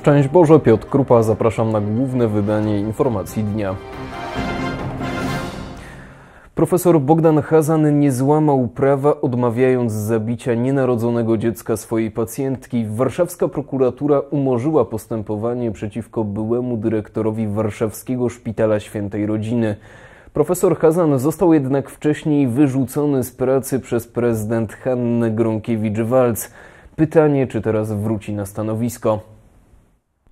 Szczęść Boże, Piotr Krupa, zapraszam na główne wydanie informacji dnia. Profesor Bogdan Hazan nie złamał prawa, odmawiając zabicia nienarodzonego dziecka swojej pacjentki. Warszawska prokuratura umorzyła postępowanie przeciwko byłemu dyrektorowi Warszawskiego Szpitala Świętej Rodziny. Profesor Hazan został jednak wcześniej wyrzucony z pracy przez prezydent Hannę Gronkiewicz-Walc. Pytanie, czy teraz wróci na stanowisko.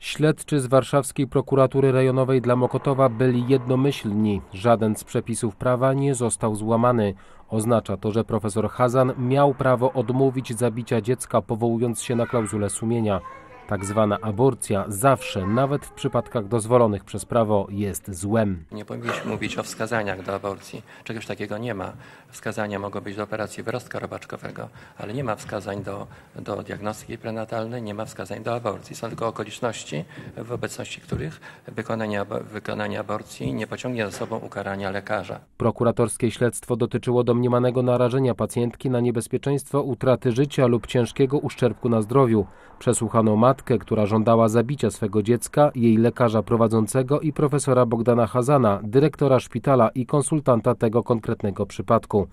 Śledczy z warszawskiej prokuratury rejonowej dla Mokotowa byli jednomyślni. Żaden z przepisów prawa nie został złamany. Oznacza to, że profesor Hazan miał prawo odmówić zabicia dziecka, powołując się na klauzulę sumienia. Tak zwana aborcja zawsze, nawet w przypadkach dozwolonych przez prawo, jest złem. Nie powinniśmy mówić o wskazaniach do aborcji. Czegoś takiego nie ma. Wskazania mogą być do operacji wyrostka robaczkowego, ale nie ma wskazań do, do diagnostyki prenatalnej, nie ma wskazań do aborcji. Są tylko okoliczności, w obecności których wykonanie, wykonanie aborcji nie pociągnie za sobą ukarania lekarza. Prokuratorskie śledztwo dotyczyło domniemanego narażenia pacjentki na niebezpieczeństwo utraty życia lub ciężkiego uszczerbku na zdrowiu. Przesłuchano matkę, która żądała zabicia swego dziecka, jej lekarza prowadzącego i profesora Bogdana Hazana, dyrektora szpitala i konsultanta tego konkretnego przypadku.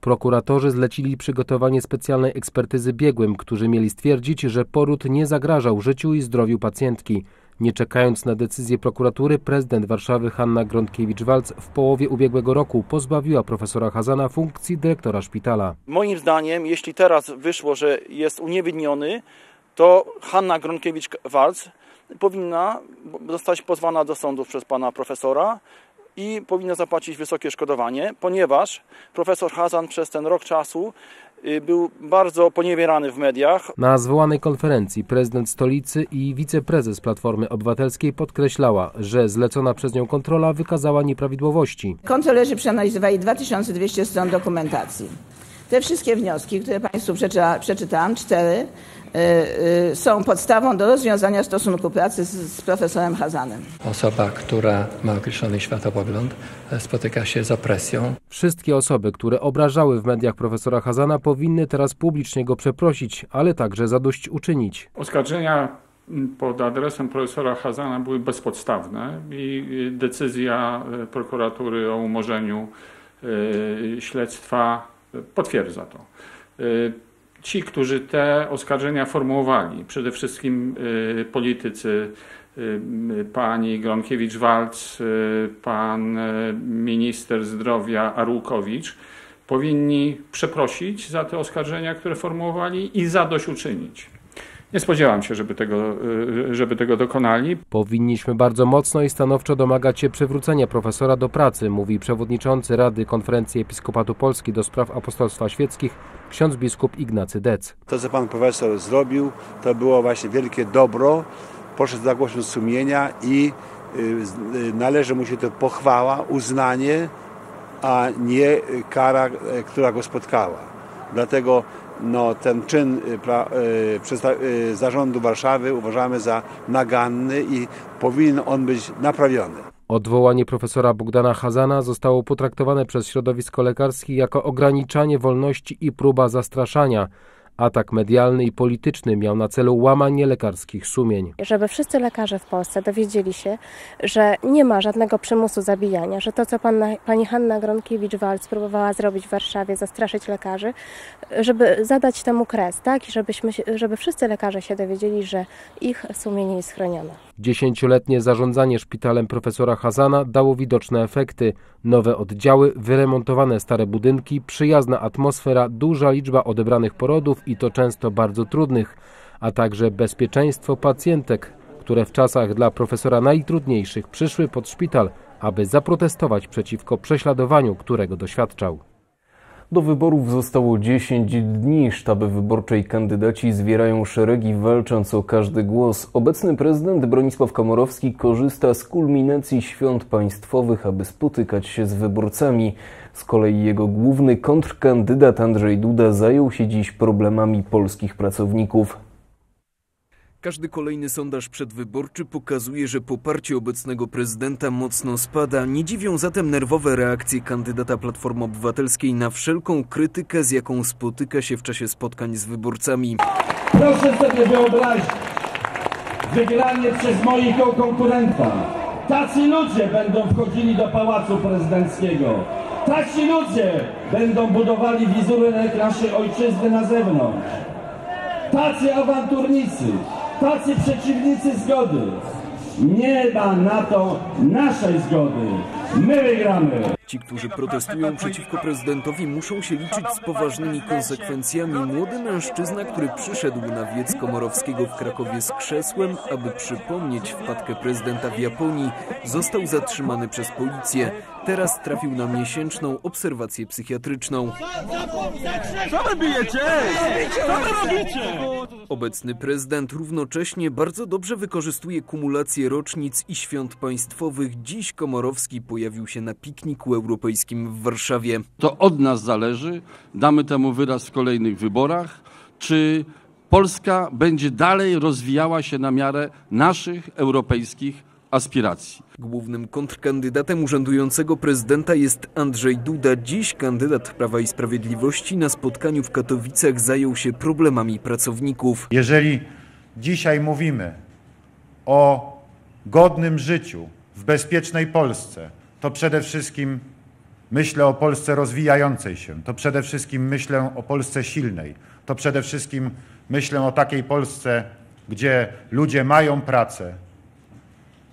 Prokuratorzy zlecili przygotowanie specjalnej ekspertyzy biegłym, którzy mieli stwierdzić, że poród nie zagrażał życiu i zdrowiu pacjentki. Nie czekając na decyzję prokuratury, prezydent Warszawy Hanna Grądkiewicz-Walc w połowie ubiegłego roku pozbawiła profesora Hazana funkcji dyrektora szpitala. Moim zdaniem, jeśli teraz wyszło, że jest uniewinniony, to Hanna Gronkiewicz-Walc powinna zostać pozwana do sądu przez pana profesora i powinna zapłacić wysokie szkodowanie, ponieważ profesor Hazan przez ten rok czasu y, był bardzo poniewierany w mediach. Na zwołanej konferencji prezydent stolicy i wiceprezes Platformy Obywatelskiej podkreślała, że zlecona przez nią kontrola wykazała nieprawidłowości. Kontrolerzy przeanalizowali 2200 stron dokumentacji. Te wszystkie wnioski, które Państwu przeczytałam, cztery, Y, y, są podstawą do rozwiązania stosunku pracy z, z profesorem Hazanem. Osoba, która ma określony światopogląd, e, spotyka się z opresją. Wszystkie osoby, które obrażały w mediach profesora Hazana, powinny teraz publicznie go przeprosić, ale także zadośćuczynić. Oskarżenia pod adresem profesora Hazana były bezpodstawne i decyzja e, prokuratury o umorzeniu e, śledztwa potwierdza to ci, którzy te oskarżenia formułowali, przede wszystkim y, politycy, y, pani Gronkiewicz-Walc, y, pan minister zdrowia Arłukowicz, powinni przeprosić za te oskarżenia, które formułowali i zadośćuczynić. Nie spodziewam się, żeby tego, y, żeby tego dokonali. Powinniśmy bardzo mocno i stanowczo domagać się przywrócenia profesora do pracy, mówi przewodniczący Rady Konferencji Episkopatu Polski do spraw apostolstwa świeckich ksiądz biskup Ignacy Dec. To, co pan profesor zrobił, to było właśnie wielkie dobro. Poszedł za głosem sumienia i y, y, należy mu się to pochwała, uznanie, a nie kara, która go spotkała. Dlatego no, ten czyn y, pra, y, y, zarządu Warszawy uważamy za naganny i powinien on być naprawiony. Odwołanie profesora Bogdana Hazana zostało potraktowane przez środowisko lekarskie jako ograniczanie wolności i próba zastraszania. Atak medialny i polityczny miał na celu łamanie lekarskich sumień. Żeby wszyscy lekarze w Polsce dowiedzieli się, że nie ma żadnego przymusu zabijania, że to, co panna, pani Hanna Gronkiewicz-Walc próbowała zrobić w Warszawie, zastraszyć lekarzy, żeby zadać temu kres, tak? I żebyśmy, żeby wszyscy lekarze się dowiedzieli, że ich sumienie jest chronione. Dziesięcioletnie zarządzanie szpitalem profesora Hazana dało widoczne efekty. Nowe oddziały, wyremontowane stare budynki, przyjazna atmosfera, duża liczba odebranych porodów i to często bardzo trudnych, a także bezpieczeństwo pacjentek, które w czasach dla profesora najtrudniejszych przyszły pod szpital, aby zaprotestować przeciwko prześladowaniu, którego doświadczał. Do wyborów zostało 10 dni. Sztaby wyborcze i kandydaci zwierają szeregi walcząc o każdy głos. Obecny prezydent Bronisław Komorowski korzysta z kulminacji świąt państwowych, aby spotykać się z wyborcami. Z kolei jego główny kontrkandydat Andrzej Duda zajął się dziś problemami polskich pracowników. Każdy kolejny sondaż przedwyborczy pokazuje, że poparcie obecnego prezydenta mocno spada. Nie dziwią zatem nerwowe reakcje kandydata Platformy Obywatelskiej na wszelką krytykę, z jaką spotyka się w czasie spotkań z wyborcami. Proszę sobie wyobrazić, wygranie przez moich konkurentów. Tacy ludzie będą wchodzili do Pałacu Prezydenckiego. Taci ludzie będą budowali wizerunek naszej ojczyzny na zewnątrz. Tacy awanturnicy, tacy przeciwnicy zgody. Nie ma na to naszej zgody. My wygramy. Ci, którzy protestują przeciwko prezydentowi, muszą się liczyć z poważnymi konsekwencjami. Młody mężczyzna, który przyszedł na wiec Komorowskiego w Krakowie z krzesłem, aby przypomnieć wpadkę prezydenta w Japonii, został zatrzymany przez policję. Teraz trafił na miesięczną obserwację psychiatryczną. Co wy bijecie? Co wy robicie? Obecny prezydent równocześnie bardzo dobrze wykorzystuje kumulację rocznic i świąt państwowych. Dziś Komorowski pojawił się na pikniku europejskim w Warszawie. To od nas zależy, damy temu wyraz w kolejnych wyborach, czy Polska będzie dalej rozwijała się na miarę naszych europejskich aspiracji. Głównym kontrkandydatem urzędującego prezydenta jest Andrzej Duda. Dziś kandydat Prawa i Sprawiedliwości na spotkaniu w Katowicach zajął się problemami pracowników. Jeżeli dzisiaj mówimy o godnym życiu w bezpiecznej Polsce, to przede wszystkim myślę o Polsce rozwijającej się, to przede wszystkim myślę o Polsce silnej, to przede wszystkim myślę o takiej Polsce, gdzie ludzie mają pracę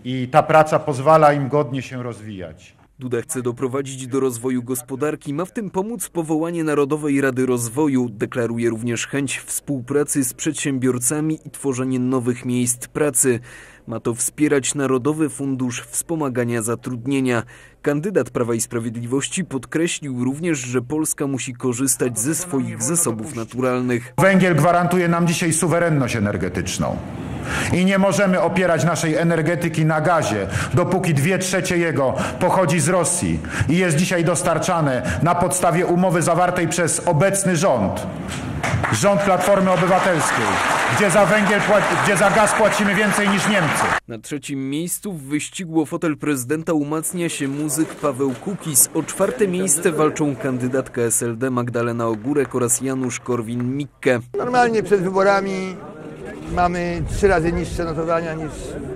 i ta praca pozwala im godnie się rozwijać. Duda chce doprowadzić do rozwoju gospodarki, ma w tym pomóc powołanie Narodowej Rady Rozwoju. Deklaruje również chęć współpracy z przedsiębiorcami i tworzenie nowych miejsc pracy. Ma to wspierać Narodowy Fundusz Wspomagania Zatrudnienia. Kandydat Prawa i Sprawiedliwości podkreślił również, że Polska musi korzystać ze swoich zasobów naturalnych. Węgiel gwarantuje nam dzisiaj suwerenność energetyczną. I nie możemy opierać naszej energetyki na gazie, dopóki dwie trzecie jego pochodzi z Rosji i jest dzisiaj dostarczane na podstawie umowy zawartej przez obecny rząd, rząd Platformy Obywatelskiej, gdzie za węgiel, gdzie za gaz płacimy więcej niż Niemcy. Na trzecim miejscu w wyścigu o fotel prezydenta umacnia się muzyk Paweł Kukis. O czwarte miejsce walczą kandydatka SLD Magdalena Ogórek oraz Janusz Korwin-Mikke. Normalnie przed wyborami mamy trzy razy niższe notowania niż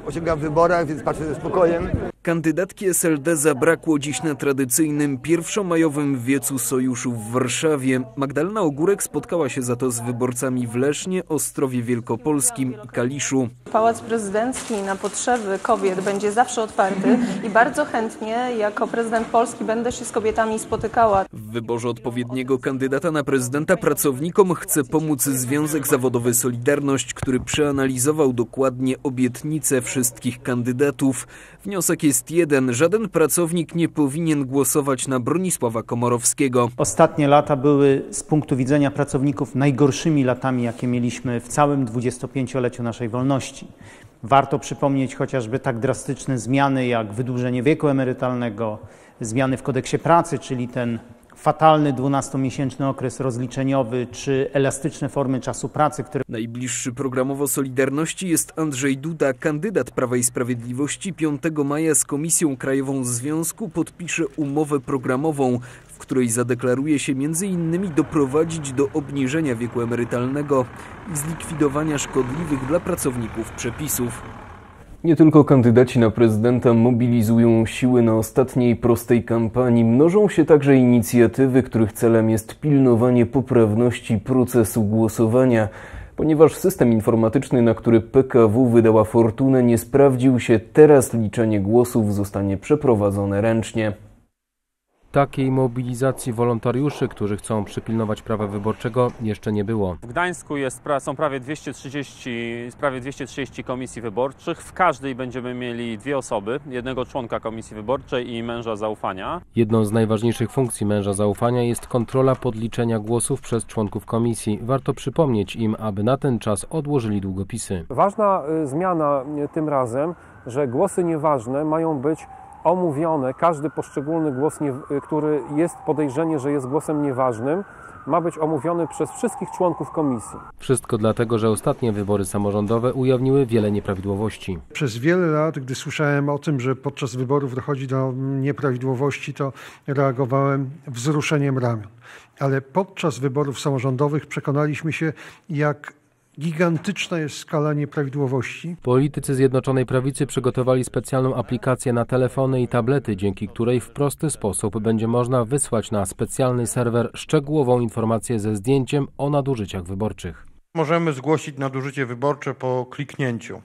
osiągam w wyborach, więc patrzę ze spokojem. Kandydatki SLD zabrakło dziś na tradycyjnym pierwszomajowym wiecu sojuszu w Warszawie. Magdalena Ogórek spotkała się za to z wyborcami w Lesznie, Ostrowie Wielkopolskim i Kaliszu. Pałac Prezydencki na potrzeby kobiet będzie zawsze otwarty i bardzo chętnie jako prezydent Polski będę się z kobietami spotykała. W wyborze odpowiedniego kandydata na prezydenta pracownikom chce pomóc Związek Zawodowy Solidarność, który przeanalizował dokładnie obietnice wszystkich kandydatów. Wniosek jest jeden. Żaden pracownik nie powinien głosować na Bronisława Komorowskiego. Ostatnie lata były z punktu widzenia pracowników najgorszymi latami, jakie mieliśmy w całym 25-leciu naszej wolności. Warto przypomnieć chociażby tak drastyczne zmiany jak wydłużenie wieku emerytalnego, zmiany w kodeksie pracy, czyli ten fatalny 12-miesięczny okres rozliczeniowy czy elastyczne formy czasu pracy, które... Najbliższy programowo Solidarności jest Andrzej Duda, kandydat Prawa i Sprawiedliwości 5 maja z Komisją Krajową Związku podpisze umowę programową, w której zadeklaruje się m.in. doprowadzić do obniżenia wieku emerytalnego i zlikwidowania szkodliwych dla pracowników przepisów. Nie tylko kandydaci na prezydenta mobilizują siły na ostatniej prostej kampanii, mnożą się także inicjatywy, których celem jest pilnowanie poprawności procesu głosowania. Ponieważ system informatyczny, na który PKW wydała fortunę, nie sprawdził się, teraz liczenie głosów zostanie przeprowadzone ręcznie. Takiej mobilizacji wolontariuszy, którzy chcą przypilnować prawa wyborczego, jeszcze nie było. W Gdańsku jest, są prawie 230, prawie 230 komisji wyborczych. W każdej będziemy mieli dwie osoby, jednego członka komisji wyborczej i męża zaufania. Jedną z najważniejszych funkcji męża zaufania jest kontrola podliczenia głosów przez członków komisji. Warto przypomnieć im, aby na ten czas odłożyli długopisy. Ważna y, zmiana y, tym razem, że głosy nieważne mają być omówione, każdy poszczególny głos, który jest podejrzenie, że jest głosem nieważnym, ma być omówiony przez wszystkich członków komisji. Wszystko dlatego, że ostatnie wybory samorządowe ujawniły wiele nieprawidłowości. Przez wiele lat, gdy słyszałem o tym, że podczas wyborów dochodzi do nieprawidłowości, to reagowałem wzruszeniem ramion. Ale podczas wyborów samorządowych przekonaliśmy się, jak gigantyczna jest skala nieprawidłowości. Politycy Zjednoczonej Prawicy przygotowali specjalną aplikację na telefony i tablety, dzięki której w prosty sposób będzie można wysłać na specjalny serwer szczegółową informację ze zdjęciem o nadużyciach wyborczych. Możemy zgłosić nadużycie wyborcze po kliknięciu.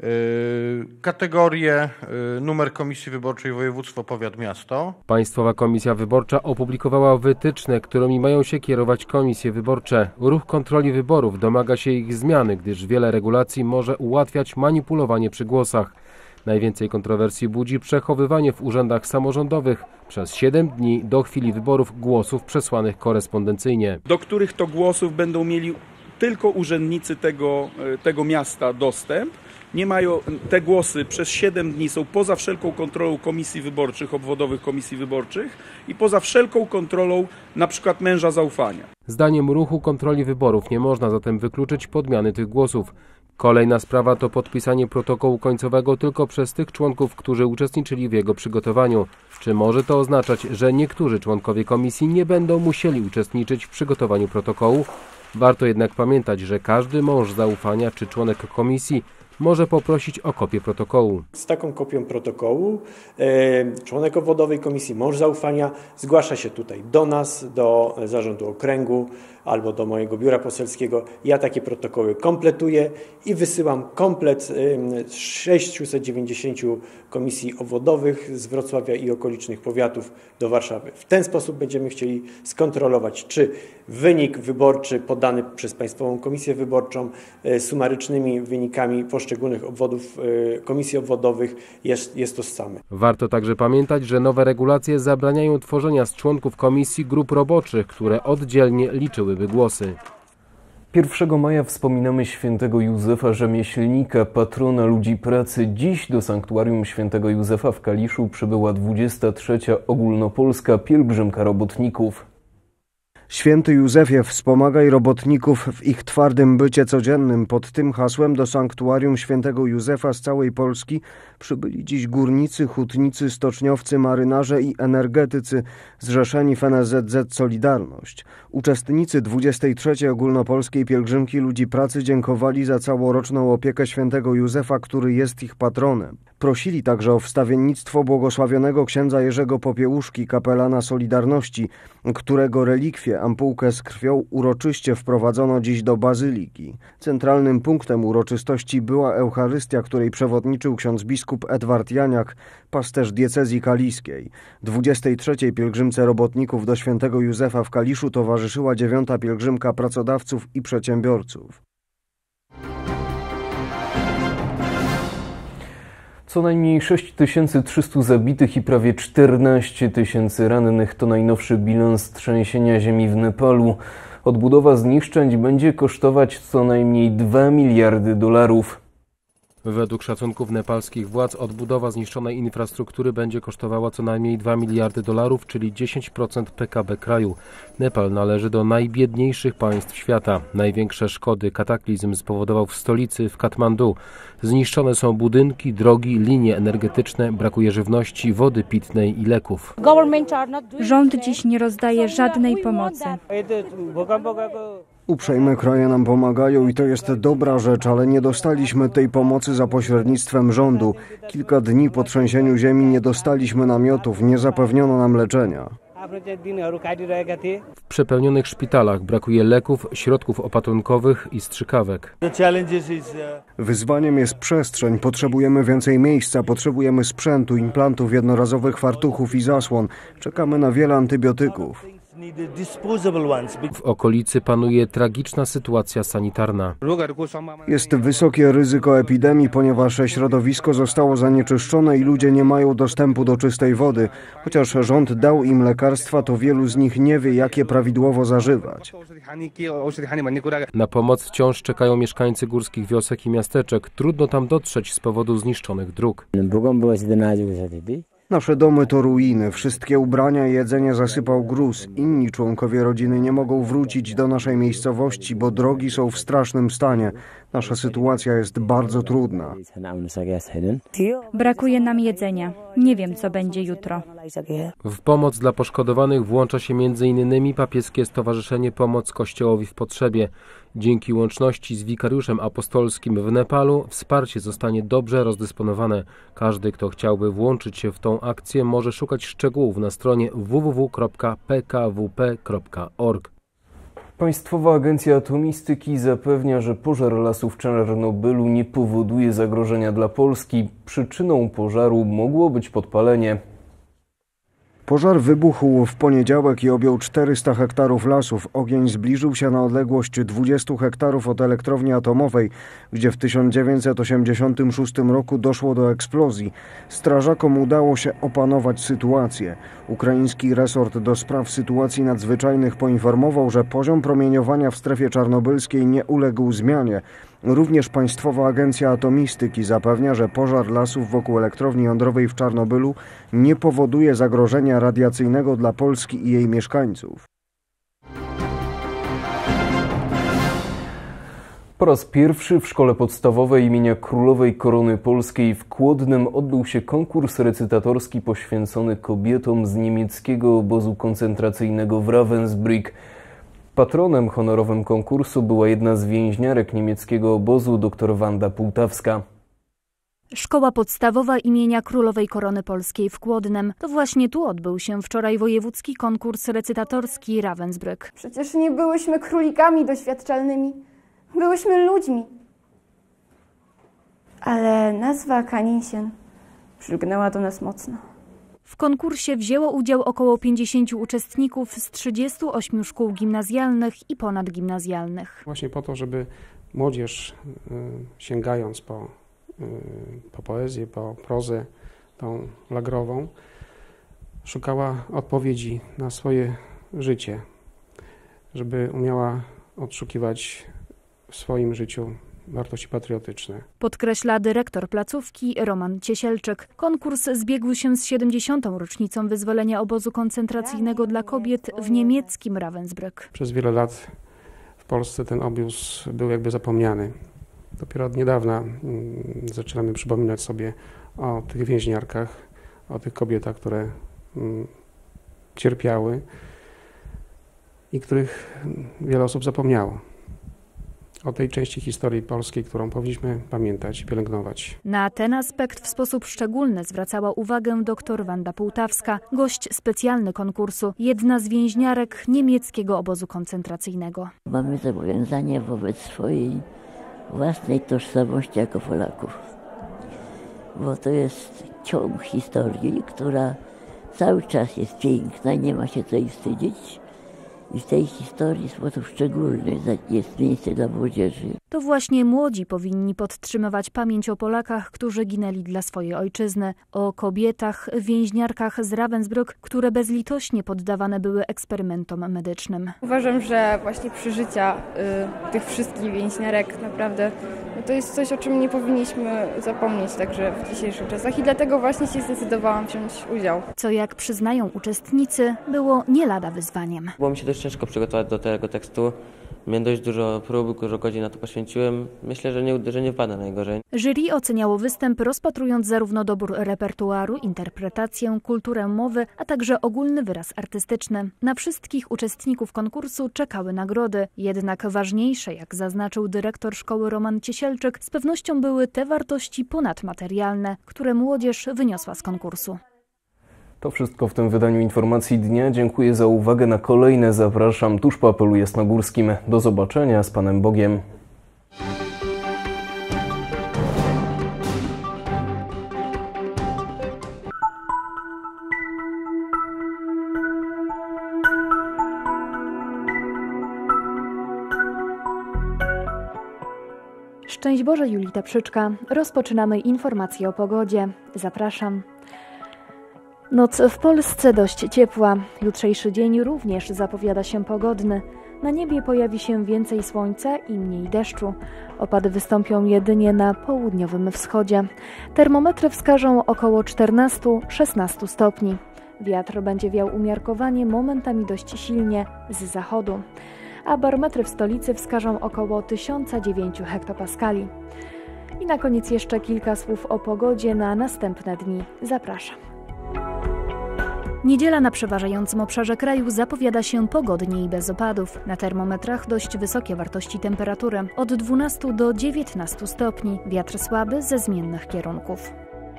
Yy, kategorie, yy, numer Komisji Wyborczej Województwo, Powiat, Miasto. Państwowa Komisja Wyborcza opublikowała wytyczne, którymi mają się kierować komisje wyborcze. Ruch kontroli wyborów domaga się ich zmiany, gdyż wiele regulacji może ułatwiać manipulowanie przy głosach. Najwięcej kontrowersji budzi przechowywanie w urzędach samorządowych przez 7 dni do chwili wyborów głosów przesłanych korespondencyjnie. Do których to głosów będą mieli tylko urzędnicy tego, tego miasta dostęp nie mają, te głosy przez 7 dni są poza wszelką kontrolą komisji wyborczych, obwodowych komisji wyborczych i poza wszelką kontrolą na przykład męża zaufania. Zdaniem ruchu kontroli wyborów nie można zatem wykluczyć podmiany tych głosów. Kolejna sprawa to podpisanie protokołu końcowego tylko przez tych członków, którzy uczestniczyli w jego przygotowaniu. Czy może to oznaczać, że niektórzy członkowie komisji nie będą musieli uczestniczyć w przygotowaniu protokołu? Warto jednak pamiętać, że każdy mąż zaufania czy członek komisji może poprosić o kopię protokołu. Z taką kopią protokołu e, członek obwodowej komisji, mąż zaufania zgłasza się tutaj do nas, do zarządu okręgu albo do mojego biura poselskiego. Ja takie protokoły kompletuję i wysyłam komplet 690 komisji obwodowych z Wrocławia i okolicznych powiatów do Warszawy. W ten sposób będziemy chcieli skontrolować, czy wynik wyborczy podany przez Państwową Komisję Wyborczą sumarycznymi wynikami poszczególnych obwodów, komisji obwodowych jest, jest to same. Warto także pamiętać, że nowe regulacje zabraniają tworzenia z członków komisji grup roboczych, które oddzielnie głosy. 1 maja wspominamy świętego Józefa Rzemieślnika, patrona ludzi pracy. Dziś do sanktuarium świętego Józefa w Kaliszu przybyła 23. ogólnopolska pielgrzymka robotników. Święty Józefie, wspomagaj robotników w ich twardym bycie codziennym. Pod tym hasłem do sanktuarium świętego Józefa z całej Polski przybyli dziś górnicy, hutnicy, stoczniowcy, marynarze i energetycy zrzeszeni w NSZZ Solidarność. Uczestnicy 23. ogólnopolskiej pielgrzymki ludzi pracy dziękowali za całoroczną opiekę świętego Józefa, który jest ich patronem. Prosili także o wstawiennictwo błogosławionego księdza Jerzego Popiełuszki, kapelana Solidarności, którego relikwie, ampułkę z krwią uroczyście wprowadzono dziś do bazyliki. Centralnym punktem uroczystości była Eucharystia, której przewodniczył ksiądz biskup Edward Janiak, pasterz diecezji kaliskiej. 23. pielgrzymce robotników do świętego Józefa w Kaliszu towarzyszyła dziewiąta pielgrzymka pracodawców i przedsiębiorców. Co najmniej 6300 zabitych i prawie 14 tysięcy rannych to najnowszy bilans trzęsienia ziemi w Nepalu. Odbudowa zniszczeń będzie kosztować co najmniej 2 miliardy dolarów. Według szacunków nepalskich władz odbudowa zniszczonej infrastruktury będzie kosztowała co najmniej 2 miliardy dolarów, czyli 10% PKB kraju. Nepal należy do najbiedniejszych państw świata. Największe szkody kataklizm spowodował w stolicy, w Katmandu. Zniszczone są budynki, drogi, linie energetyczne, brakuje żywności, wody pitnej i leków. Rząd dziś nie rozdaje żadnej pomocy. Uprzejme kraje nam pomagają i to jest dobra rzecz, ale nie dostaliśmy tej pomocy za pośrednictwem rządu. Kilka dni po trzęsieniu ziemi nie dostaliśmy namiotów, nie zapewniono nam leczenia. W przepełnionych szpitalach brakuje leków, środków opatrunkowych i strzykawek. Wyzwaniem jest przestrzeń. Potrzebujemy więcej miejsca, potrzebujemy sprzętu, implantów jednorazowych, fartuchów i zasłon. Czekamy na wiele antybiotyków. W okolicy panuje tragiczna sytuacja sanitarna. Jest wysokie ryzyko epidemii, ponieważ środowisko zostało zanieczyszczone i ludzie nie mają dostępu do czystej wody. Chociaż rząd dał im lekarstwa, to wielu z nich nie wie, jak je prawidłowo zażywać. Na pomoc wciąż czekają mieszkańcy górskich wiosek i miasteczek. Trudno tam dotrzeć z powodu zniszczonych dróg. Nasze domy to ruiny, wszystkie ubrania i jedzenie zasypał gruz. Inni członkowie rodziny nie mogą wrócić do naszej miejscowości, bo drogi są w strasznym stanie. Nasza sytuacja jest bardzo trudna. Brakuje nam jedzenia. Nie wiem, co będzie jutro. W pomoc dla poszkodowanych włącza się m.in. papieskie Stowarzyszenie Pomoc Kościołowi w Potrzebie. Dzięki łączności z wikariuszem apostolskim w Nepalu wsparcie zostanie dobrze rozdysponowane. Każdy, kto chciałby włączyć się w tą akcję, może szukać szczegółów na stronie www.pkwp.org. Państwowa Agencja Atomistyki zapewnia, że pożar lasów w Czarnobylu nie powoduje zagrożenia dla Polski. Przyczyną pożaru mogło być podpalenie. Pożar wybuchł w poniedziałek i objął 400 hektarów lasów. Ogień zbliżył się na odległość 20 hektarów od elektrowni atomowej, gdzie w 1986 roku doszło do eksplozji. Strażakom udało się opanować sytuację. Ukraiński resort do spraw sytuacji nadzwyczajnych poinformował, że poziom promieniowania w strefie czarnobylskiej nie uległ zmianie. Również Państwowa Agencja Atomistyki zapewnia, że pożar lasów wokół elektrowni jądrowej w Czarnobylu nie powoduje zagrożenia radiacyjnego dla Polski i jej mieszkańców. Po raz pierwszy w szkole podstawowej imienia Królowej Korony Polskiej w Kłodnem odbył się konkurs recytatorski poświęcony kobietom z niemieckiego obozu koncentracyjnego w Ravensbrück. Patronem honorowym konkursu była jedna z więźniarek niemieckiego obozu, dr Wanda Półtawska. Szkoła podstawowa imienia Królowej Korony Polskiej w Kłodnem. To właśnie tu odbył się wczoraj wojewódzki konkurs recytatorski Ravensbrück. Przecież nie byłyśmy królikami doświadczalnymi. Byłyśmy ludźmi. Ale nazwa Kaninsen przylgnęła do nas mocno. W konkursie wzięło udział około 50 uczestników z 38 szkół gimnazjalnych i ponadgimnazjalnych. Właśnie po to, żeby młodzież y, sięgając po, y, po poezję, po prozę tą lagrową, szukała odpowiedzi na swoje życie, żeby umiała odszukiwać w swoim życiu wartości patriotyczne. Podkreśla dyrektor placówki Roman Ciesielczyk. Konkurs zbiegł się z 70. rocznicą wyzwolenia obozu koncentracyjnego dla kobiet w niemieckim Ravensbrück. Przez wiele lat w Polsce ten obóz był jakby zapomniany. Dopiero od niedawna mm, zaczynamy przypominać sobie o tych więźniarkach, o tych kobietach, które mm, cierpiały i których wiele osób zapomniało o tej części historii polskiej, którą powinniśmy pamiętać i pielęgnować. Na ten aspekt w sposób szczególny zwracała uwagę dr Wanda Półtawska, gość specjalny konkursu, jedna z więźniarek niemieckiego obozu koncentracyjnego. Mamy zobowiązanie wobec swojej własnej tożsamości jako Polaków, bo to jest ciąg historii, która cały czas jest piękna i nie ma się co jej wstydzić i w tej historii w sposób szczególny jest miejsce dla młodzieży. To właśnie młodzi powinni podtrzymywać pamięć o Polakach, którzy ginęli dla swojej ojczyzny, o kobietach, więźniarkach z Ravensbrück, które bezlitośnie poddawane były eksperymentom medycznym. Uważam, że właśnie przeżycia y, tych wszystkich więźniarek naprawdę no to jest coś, o czym nie powinniśmy zapomnieć także w dzisiejszych czasach i dlatego właśnie się zdecydowałam wziąć udział. Co jak przyznają uczestnicy, było nie lada wyzwaniem. Było mi się dość ciężko przygotować do tego tekstu. Miałem dość dużo prób, dużo godzin na to poświęciłem. Myślę, że nie, że nie wpada najgorzej. Jury oceniało występ rozpatrując zarówno dobór repertuaru, interpretację, kulturę mowy, a także ogólny wyraz artystyczny. Na wszystkich uczestników konkursu czekały nagrody. Jednak ważniejsze, jak zaznaczył dyrektor szkoły Roman Ciesielczyk, z pewnością były te wartości ponadmaterialne, które młodzież wyniosła z konkursu. To wszystko w tym wydaniu informacji dnia. Dziękuję za uwagę. Na kolejne zapraszam tuż po apelu jasnogórskim. Do zobaczenia z Panem Bogiem. Szczęść Boże, Julita Przyczka. Rozpoczynamy informacje o pogodzie. Zapraszam. Noc w Polsce dość ciepła. Jutrzejszy dzień również zapowiada się pogodny. Na niebie pojawi się więcej słońca i mniej deszczu. Opady wystąpią jedynie na południowym wschodzie. Termometry wskażą około 14-16 stopni. Wiatr będzie wiał umiarkowanie, momentami dość silnie z zachodu. A barometry w stolicy wskażą około 1009 hektopaskali. I na koniec jeszcze kilka słów o pogodzie na następne dni. Zapraszam. Niedziela na przeważającym obszarze kraju zapowiada się pogodnie i bez opadów. Na termometrach dość wysokie wartości temperatury od 12 do 19 stopni. Wiatr słaby ze zmiennych kierunków.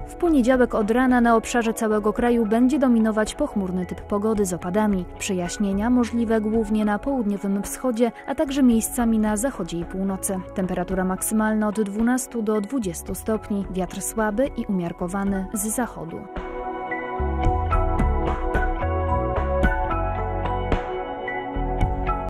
W poniedziałek od rana na obszarze całego kraju będzie dominować pochmurny typ pogody z opadami. Przejaśnienia możliwe głównie na południowym wschodzie, a także miejscami na zachodzie i północy. Temperatura maksymalna od 12 do 20 stopni, wiatr słaby i umiarkowany z zachodu.